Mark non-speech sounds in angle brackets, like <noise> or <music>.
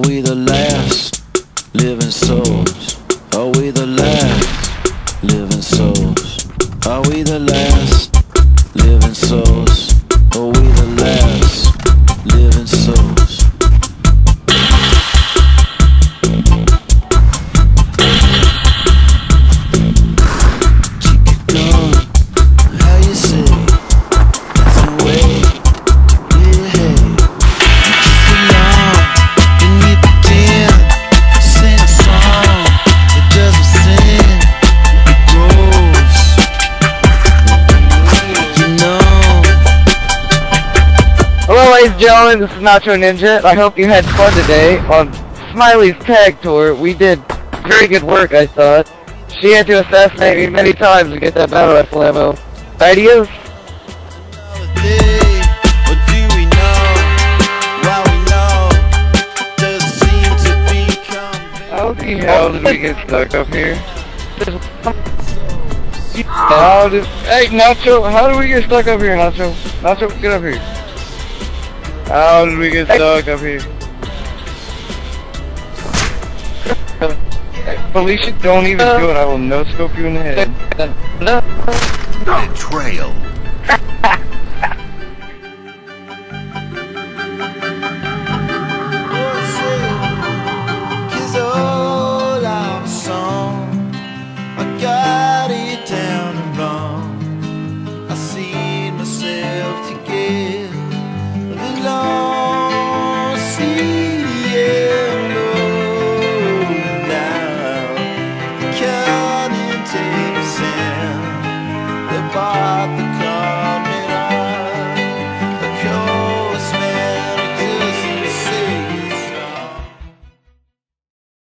Are we the last living souls? Are we the last living souls? Are we the last living souls? Hello ladies and gentlemen, this is Nacho Ninja. I hope you had fun today on Smiley's tag tour. We did very good work, I thought. She had to assassinate me many times to get that battle rifle ammo. Ideas? How the hell did we get stuck up here? How did... Hey, Nacho, how did we get stuck up here, Nacho? Nacho, get up here. How did we get stuck up here? Felicia, don't even do it. I will no scope you in the head. Betrayal. <laughs>